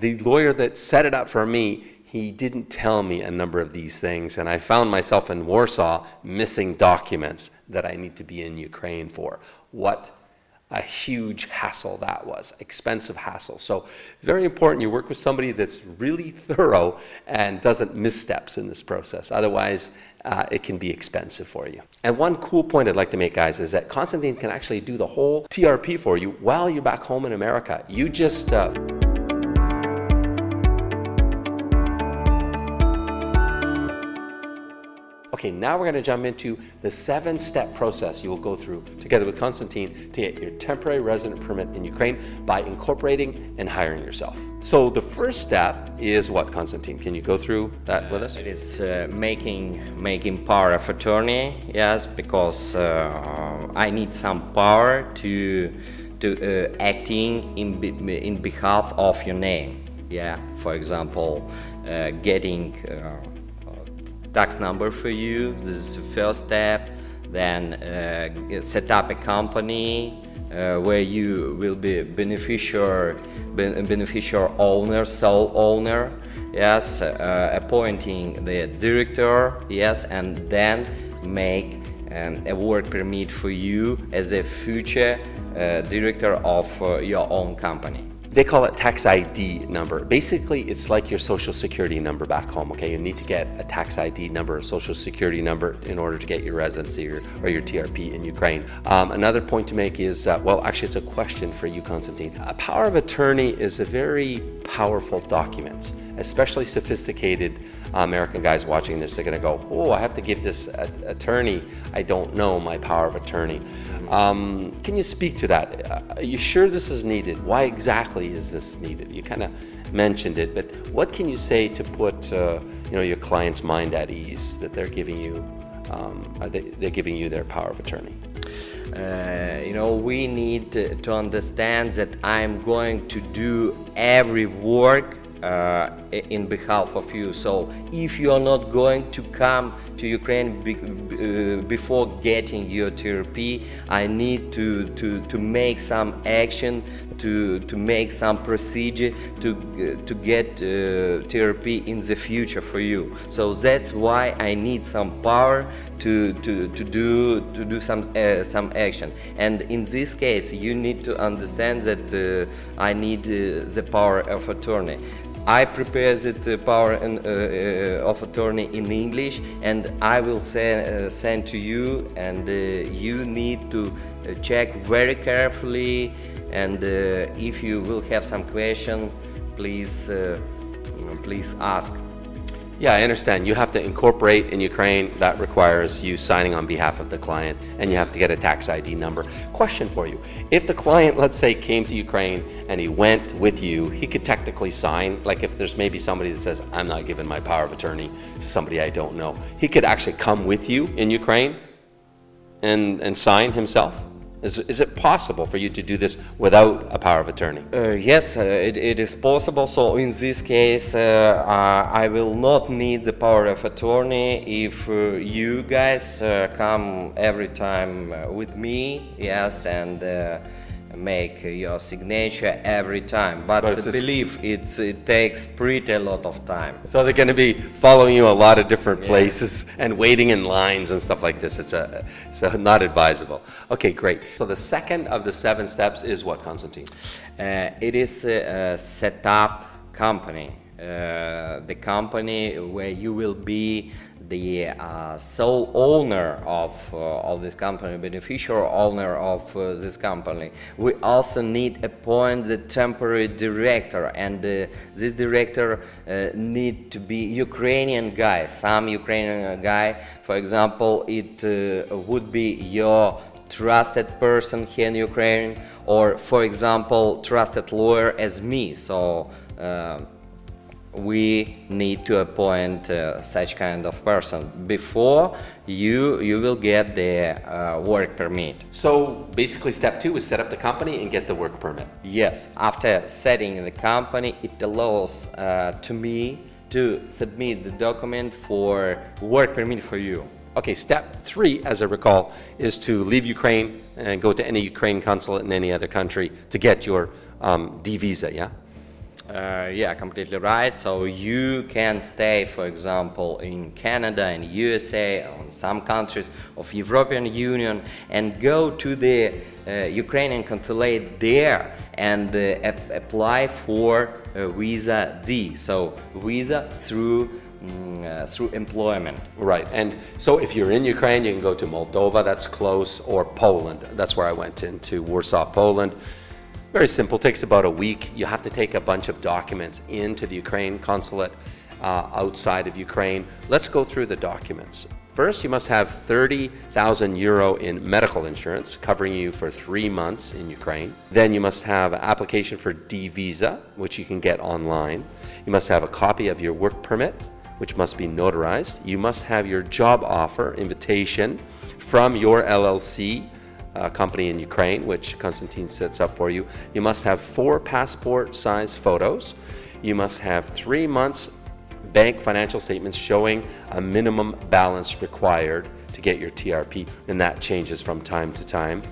The lawyer that set it up for me, he didn't tell me a number of these things, and I found myself in Warsaw missing documents that I need to be in Ukraine for. What a huge hassle that was, expensive hassle. So very important you work with somebody that's really thorough and doesn't missteps in this process. Otherwise, uh, it can be expensive for you. And one cool point I'd like to make, guys, is that Konstantin can actually do the whole TRP for you while you're back home in America. You just uh Okay, now we're going to jump into the seven step process you will go through together with Konstantin to get your temporary resident permit in Ukraine by incorporating and hiring yourself. So, the first step is what, Konstantin? Can you go through that with us? It is uh, making making power of attorney, yes, because uh, I need some power to to uh, acting in be, in behalf of your name. Yeah, for example, uh, getting uh, tax number for you. This is the first step. Then uh, set up a company uh, where you will be beneficial, beneficial owner, sole owner. Yes, uh, appointing the director. Yes, and then make um, a work permit for you as a future uh, director of uh, your own company. They call it tax ID number. Basically, it's like your social security number back home, okay? You need to get a tax ID number, a social security number in order to get your residency or, or your TRP in Ukraine. Um, another point to make is, uh, well, actually it's a question for you, Konstantin. A power of attorney is a very powerful document, especially sophisticated American guys watching this, they're gonna go, oh, I have to give this attorney, I don't know my power of attorney. Um, can you speak to that? Uh, are you sure this is needed? Why exactly is this needed? You kind of mentioned it, but what can you say to put uh, you know your client's mind at ease that they're giving you um, they, they're giving you their power of attorney? Uh, you know, we need to, to, understand that I'm going to do every work uh, in behalf of you. So if you are not going to come to Ukraine be, uh, before getting your TRP, I need to, to, to make some action, to, to make some procedure to, uh, to get uh, TRP in the future for you. So that's why I need some power to, to, to, do, to do some, uh, some action. And in this case, you need to understand that uh, I need the power of attorney. I prepare the power and, uh, uh, of attorney in English and I will send, uh, send to you and uh, you need to check very carefully and if you will have some question please please ask yeah, I understand. You have to incorporate in Ukraine. That requires you signing on behalf of the client, and you have to get a tax ID number. Question for you. If the client, let's say, came to Ukraine and he went with you, he could technically sign, like if there's maybe somebody that says, I'm not giving my power of attorney to somebody I don't know, he could actually come with you in Ukraine and, and sign himself? Is, is it possible for you to do this without a power of attorney? Uh, yes, uh, it, it is possible. So in this case, uh, I will not need the power of attorney if uh, you guys uh, come every time uh, with me, yes, and make your signature every time. But, but believe it's, it takes pretty a lot of time. So they're going to be following you a lot of different places yeah. and waiting in lines and stuff like this. It's a, so not advisable. Okay, great. So the second of the seven steps is what, Konstantin? Uh, it is a, a set up company. Uh, the company where you will be the uh, sole owner of, uh, of this company, beneficial owner of uh, this company. We also need appoint the temporary director and uh, this director uh, need to be Ukrainian guy, some Ukrainian guy. For example, it uh, would be your trusted person here in Ukraine or for example, trusted lawyer as me. So we need to appoint uh, such kind of person before you you will get the uh, work permit. So basically step two is set up the company and get the work permit. Yes, after setting the company it allows uh, to me to submit the document for work permit for you. Okay, step three, as I recall, is to leave Ukraine and go to any Ukraine consulate in any other country to get your um, D visa, yeah? Uh, yeah, completely right. So you can stay, for example, in Canada and USA, or in some countries of European Union, and go to the uh, Ukrainian consulate there and uh, ap- apply for visa D. So visa through mm, uh, through employment. Right. And so if you're in Ukraine, you can go to Moldova, that's close, or Poland. That's where I went into Warsaw, Poland. Very simple, takes about a week. You have to take a bunch of documents into the Ukraine consulate uh, outside of Ukraine. Let's go through the documents. First, you must have 30,000 euro in medical insurance covering you for three months in Ukraine. Then you must have an application for D visa, which you can get online. You must have a copy of your work permit, which must be notarized. You must have your job offer invitation from your LLC uh, company in Ukraine, which Konstantin sets up for you. You must have four passport size photos. You must have three months bank financial statements showing a minimum balance required to get your TRP, and that changes from time to time.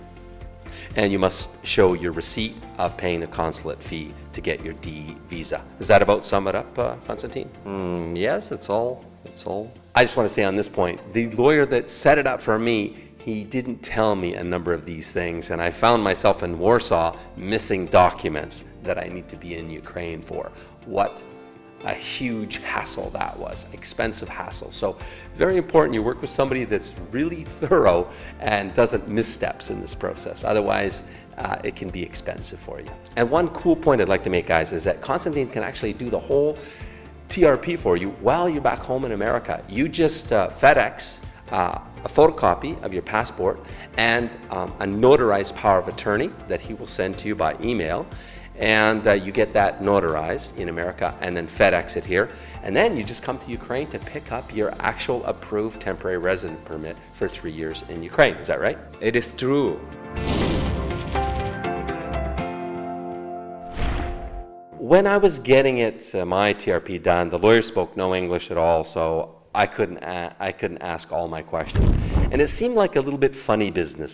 And you must show your receipt of paying a consulate fee to get your D visa. Is that about sum it up, uh, Konstantin? Mm, yes, it's all. It's all. I just want to say on this point, the lawyer that set it up for me he didn't tell me a number of these things, and I found myself in Warsaw missing documents that I need to be in Ukraine for. What a huge hassle that was, expensive hassle. So, very important you work with somebody that's really thorough and doesn't missteps in this process. Otherwise, uh, it can be expensive for you. And one cool point I'd like to make, guys, is that Konstantin can actually do the whole TRP for you while you're back home in America. You just uh, FedEx uh, a photocopy of your passport and um, a notarized power of attorney that he will send to you by email. And uh, you get that notarized in America and then FedEx it here. And then you just come to Ukraine to pick up your actual approved temporary resident permit for three years in Ukraine. Is that right? It is true. When I was getting it, uh, my TRP done, the lawyer spoke no English at all, so I couldn't, I couldn't ask all my questions. And it seemed like a little bit funny business